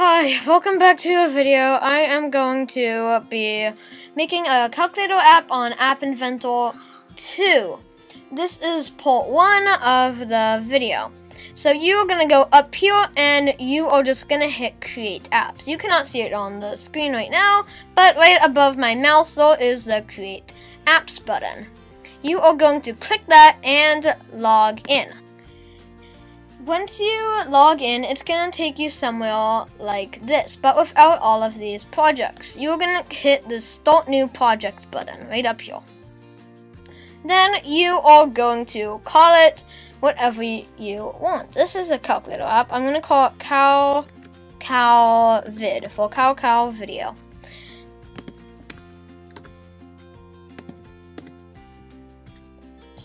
Hi, welcome back to a video. I am going to be making a calculator app on App Inventor 2. This is part 1 of the video. So you're going to go up here and you are just going to hit create apps. You cannot see it on the screen right now, but right above my mouse there is the create apps button. You are going to click that and log in once you log in, it's to take you somewhere like this, but without all of these projects. You're to hit the Start New Project button right up here. Then you are going to call it whatever you want. This is a calculator app. I'm to call it Cal Cal Vid for Cal Cal Video.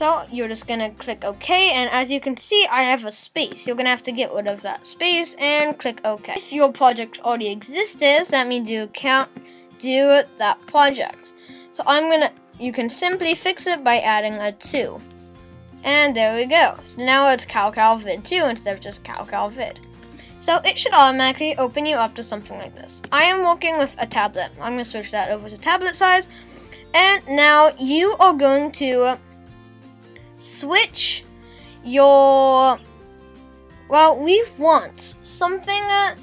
So you're just gonna click OK, and as you can see, I have a space. You're gonna have to get rid of that space and click OK. If your project already exists, that means you can't do that project. So I'm gonna, you can simply fix it by adding a 2. And there we go. So now it's CalCalVid 2 instead of just CalCalVid. So it should automatically open you up to something like this. I am working with a tablet. I'm going to switch that over to tablet size. And now you are going to switch your well we want something uh,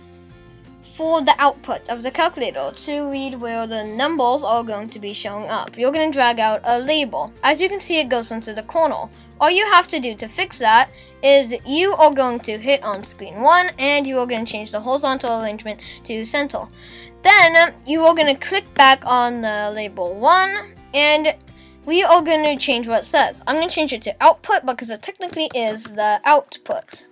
for the output of the calculator to read where the numbers are going to be showing up. You're going to drag out a label. As you can see, it goes into the corner. All you have to do to fix that is you are going to hit on screen 1 and you are going to change the horizontal arrangement to center. Then you are going to click back on the label 1 and we are going to change what it says. I'm going to change it to output because it technically is the output.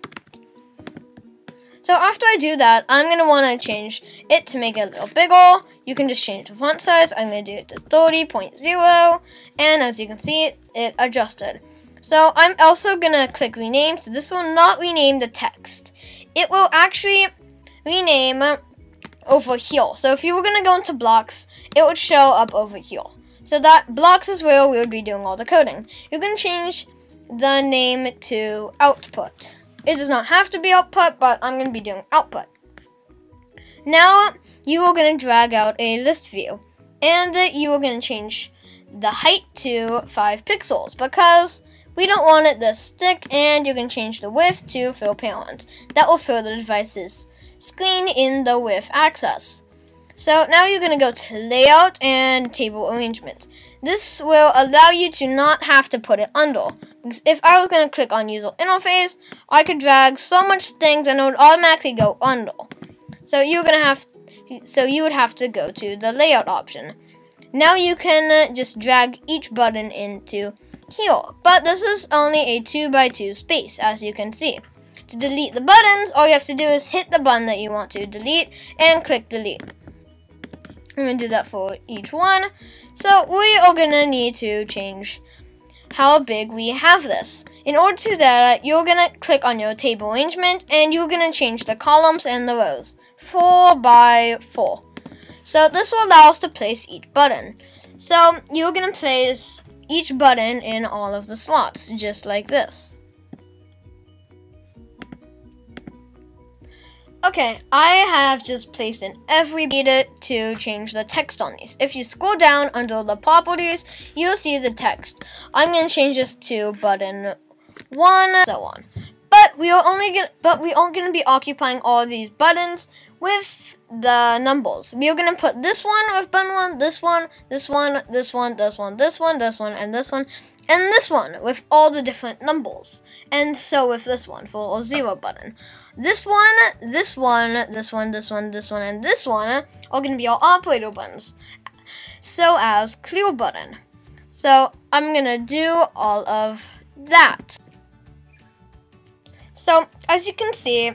So after I do that, I'm going to want to change it to make it a little bigger. You can just change the font size. I'm going to do it to 30.0. And as you can see, it, adjusted. So I'm also going to click rename. So this will not rename the text. It will actually rename over here. So if you were going to go into blocks, it would show up over here. So that blocks is where we would be doing all the coding. You can change the name to output. It does not have to be output, but I'm going to be doing output. Now, you are going to drag out a list view. And you are going to change the height to 5 pixels because we don't want it this thick and you can change the width to fill parent. That will fill the device's screen in the width axis. So now you're going to go to layout and table arrangement. This will allow you to not have to put it under. Because if I was going to click on user interface, I could drag so much things and it would automatically go under. So you're going to have, so you would have to go to the layout option. Now you can uh, just drag each button into here. But this is only a 2 by 2 space, as you can see. To delete the buttons, all you have to do is hit the button that you want to delete and click delete. I'm going to do that for each one. So we are going to need to change how big we have this. In order to do that, uh, you're going to click on your table arrangement and you're going to change the columns and the rows. 4 by 4. So this will allow us to place each button. So you're going to place each button in all of the slots, just like this. Okay, I have just placed in every beta to change the text on these. If you scroll down under the properties, you'll see the text. I'm to change this to button 1, so on. But we are only gonna, but we aren't to be occupying all these buttons with the numbers. We are to put this one with button 1, this one, this one, this one, this one, this one, this one, and this one, and this one with all the different numbers. And so with this one for a 0 button. This one, this one, this one, this one, this one, and this one are going to be our operator buttons. So as clear button. So I'm going to do all of that. So as you can see,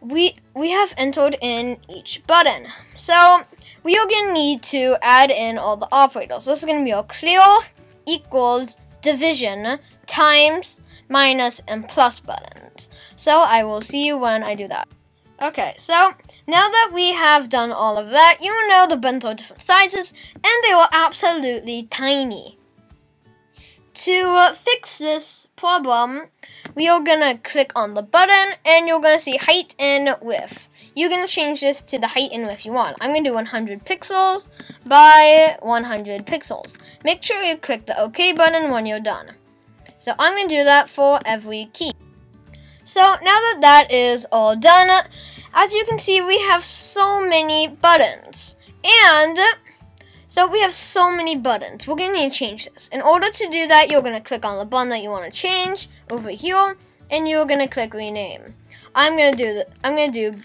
we we have entered in each button. So we are going to need to add in all the operators. This is going to be our clear equals division times minus and plus buttons. So I will see you when I do that. Okay, so now that we have done all of that, you know the buttons are different sizes, and they are absolutely tiny. to fix this problem, we are gonna click on the button and you're gonna see height and width. You're gonna change this to the height and width you want. I'm gonna do 100 pixels by 100 pixels. Make sure you click the OK button when you're done. So I'm gonna do that for every key. So now that that is all done, as you can see, we have so many buttons. And so we have so many buttons. We're going to need to change this. In order to do that, you're going to click on the button that you want to change over here. And you're going to click rename. I'm going to do the, I'm going to do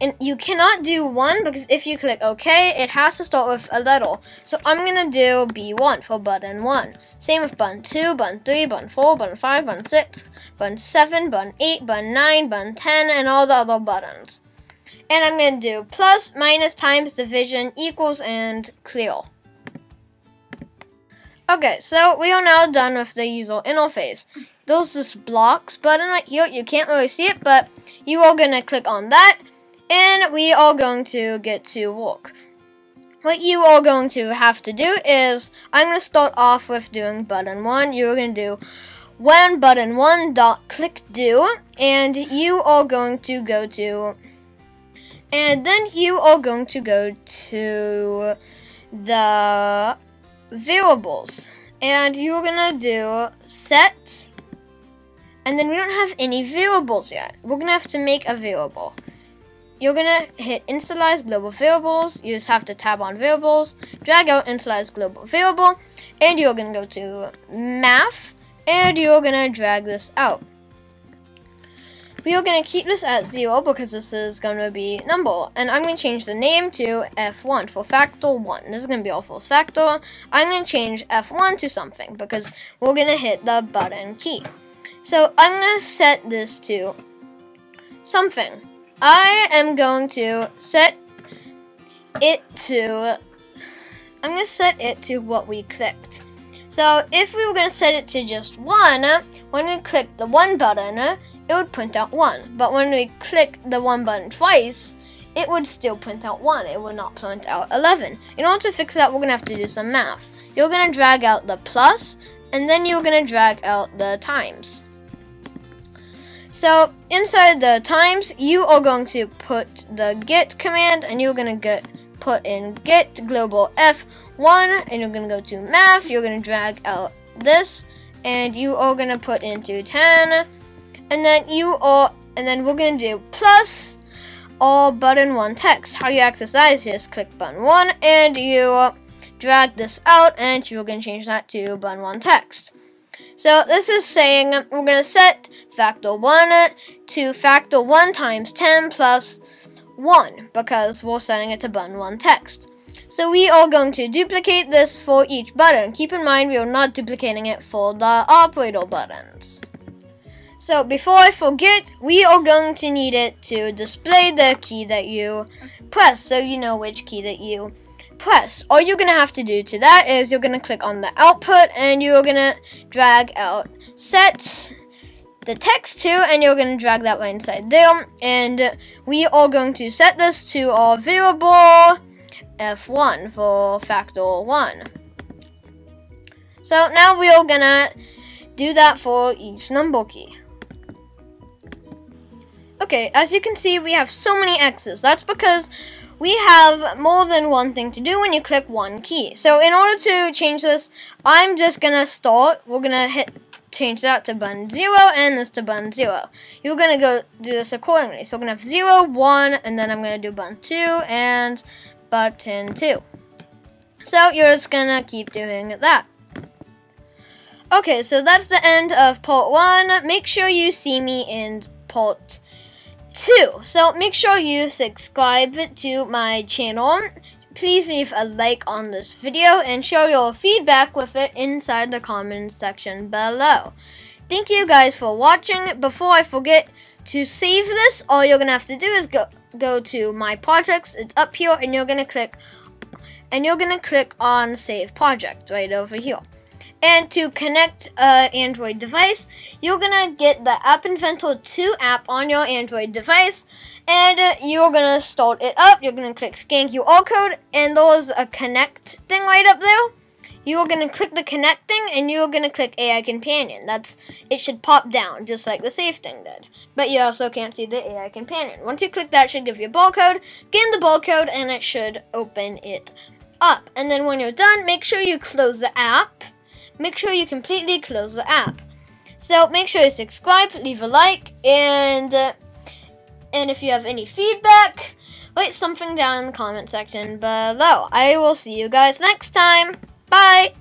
and you cannot do one because if you click OK, it has to start with a letter. So I'm going to do B1 for button 1. Same with button 2, button 3, button 4, button 5, button 6, button 7, button 8, button 9, button 10, and all the other buttons. And I'm going to do plus, minus, times, division, equals, and clear. Okay, so we are now done with the user interface. There's this blocks button right here. You can't really see it, but you are going to click on that and we are going to get to work. What you are going to have to do is, I'm going to start off with doing button 1. You're going to do when button 1 dot click do, and you are going to go to, and then you are going to go to the variables, and you're going to do set, and then we don't have any variables yet. We're going to have to make a variable you're gonna hit initialize global variables. You just have to tab on variables, drag out initialize global variable, and you're gonna go to math, and you're gonna drag this out. We are gonna keep this at zero because this is gonna be number, and I'm gonna change the name to F1 for factor one. This is gonna be our first factor. I'm gonna change F1 to something because we're gonna hit the button key. So I'm gonna set this to something. I am going to set it to, I'm going to set it to what we clicked. So if we were going to set it to just 1, when we click the 1 button, it would print out 1. But when we click the 1 button twice, it would still print out 1. It would not print out 11. In order to fix that, we're going to have to do some math. You're going to drag out the plus, and then you're going to drag out the times. So inside the times, you are going to put the get command and you're going to get put in get global F1 and you're going to go to math. You're going to drag out this and you are going to put into 10 and then you are and then we're going to do plus all button 1 text. How you access that is just click button 1 and you drag this out and you're going to change that to button 1 text. So this is saying we're going to set factor 1 to factor 1 times 10 plus 1 because we're setting it to button 1 text. So we are going to duplicate this for each button. Keep in mind we are not duplicating it for the operator buttons. So before I forget, we are going to need it to display the key that you press so you know which key that you press. All you're going to have to do to that is you're going to click on the output and you're going to drag out set the text to and you're going to drag that right inside there and we are going to set this to our variable f1 for factor 1 so now we are going to do that for each number key. Okay as you can see we have so many x's. That's because we have more than one thing to do when you click one key. So in order to change this, I'm just gonna start. We're gonna hit change that to button 0 and this to button 0. You're going to go do this accordingly. So we're going to have 0, 1, and then I'm going to do button 2 and button 2. So you're just going to keep doing that. Okay, so that's the end of part 1. Make sure you see me in part 2. So make sure you subscribe to my channel Please leave a like on this video and share your feedback with it inside the comments section below. Thank you guys for watching. Before I forget to save this, all you're going to have to do is go, go to my projects. It's up here and you're going to click and you're going to click on save project right over here. And to connect an Android device, you're to get the App Inventor 2 app on your Android device and uh, you're gonna start it up. You're gonna click scan QR code, and there's a connect thing right up there. you are going to click the connect thing and you are going to click AI companion. That's it should pop down just like the save thing did. But you also can't see the AI companion. Once you click that, should give you a barcode. Scan the barcode and it should open it up. And then when you're done, make sure you close the app. Make sure you completely close the app. So make sure you subscribe, leave a like, and uh, and if you have any feedback, write something down in the comment section below. I will see you guys next time. Bye!